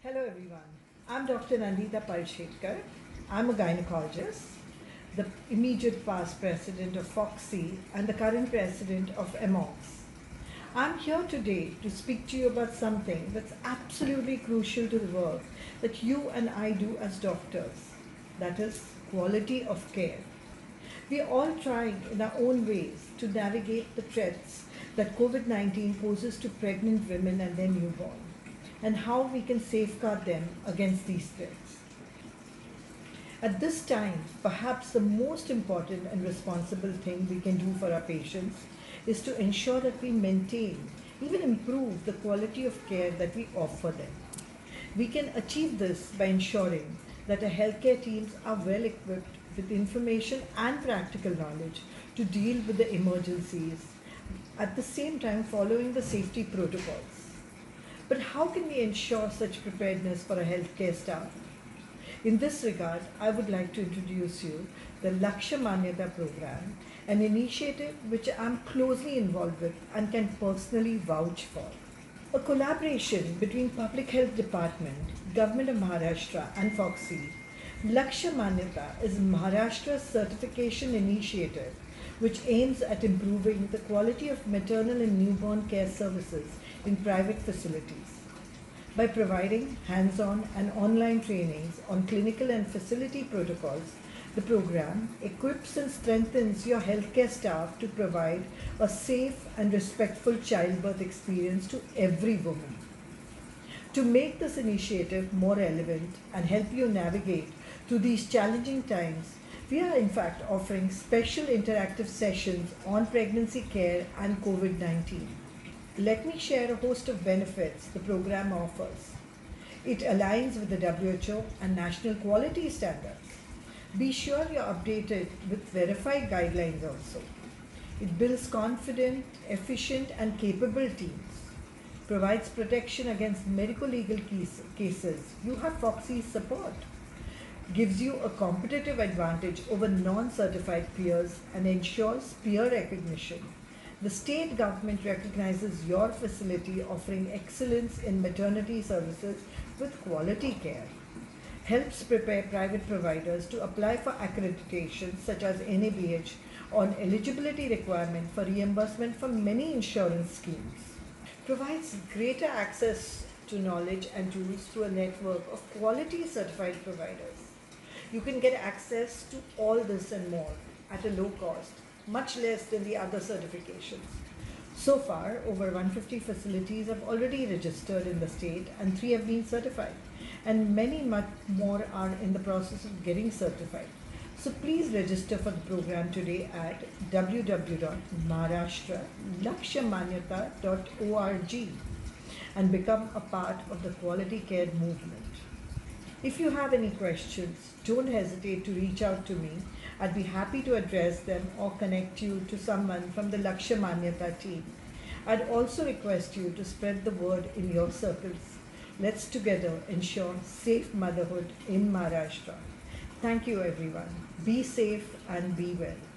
Hello everyone. I'm Dr. Nandita Palshetkar. I'm a gynecologist, the immediate past president of FOGSI and the current president of EMOX. I'm here today to speak to you about something that's absolutely crucial to the work that you and I do as doctors. That is quality of care. We are all trying in our own ways to navigate the threats that COVID-19 poses to pregnant women and their newborn and how we can safeguard them against these threats. At this time, perhaps the most important and responsible thing we can do for our patients is to ensure that we maintain, even improve the quality of care that we offer them. We can achieve this by ensuring that our healthcare teams are well equipped with information and practical knowledge to deal with the emergencies, at the same time following the safety protocols. But how can we ensure such preparedness for our healthcare staff? In this regard, I would like to introduce you the LaQshya Manyata program, an initiative which I am closely involved with and can personally vouch for. A collaboration between Public Health Department, Government of Maharashtra and FOGSI, LaQshya Manyata is Maharashtra's certification initiative which aims at improving the quality of maternal and newborn care services in private facilities. By providing hands-on and online trainings on clinical and facility protocols, the program equips and strengthens your healthcare staff to provide a safe and respectful childbirth experience to every woman. To make this initiative more relevant and help you navigate through these challenging times, we are in fact offering special interactive sessions on pregnancy care and COVID 19. Let me share a host of benefits the program offers. It aligns with the WHO and national quality standards. Be sure you're updated with verified guidelines also. It builds confident, efficient, and capable teams. Provides protection against medical legal cases. You have FOGSI's support gives you a competitive advantage over non-certified peers and ensures peer recognition. The state government recognizes your facility offering excellence in maternity services with quality care. Helps prepare private providers to apply for accreditation such as NABH on eligibility requirement for reimbursement from many insurance schemes. Provides greater access to knowledge and tools through a network of quality certified providers you can get access to all this and more at a low cost, much less than the other certifications. So far, over 150 facilities have already registered in the state and three have been certified. And many much more are in the process of getting certified. So please register for the program today at www.maharashtra.lakshyamanyata.org and become a part of the quality care movement. If you have any questions, don't hesitate to reach out to me. I'd be happy to address them or connect you to someone from the LaQshya team. I'd also request you to spread the word in your circles. Let's together ensure safe motherhood in Maharashtra. Thank you everyone. Be safe and be well.